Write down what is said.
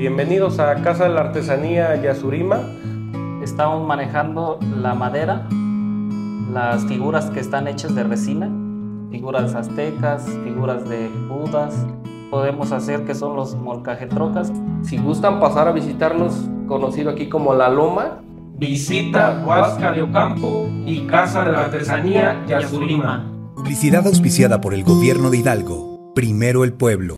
Bienvenidos a Casa de la Artesanía Yasurima. Estamos manejando la madera, las figuras que están hechas de resina, figuras aztecas, figuras de budas. Podemos hacer que son los molcajetrocas. Si gustan pasar a visitarnos, conocido aquí como La Loma, visita Huasca de Ocampo y Casa de la Artesanía Yasurima. Publicidad auspiciada por el gobierno de Hidalgo. Primero el pueblo.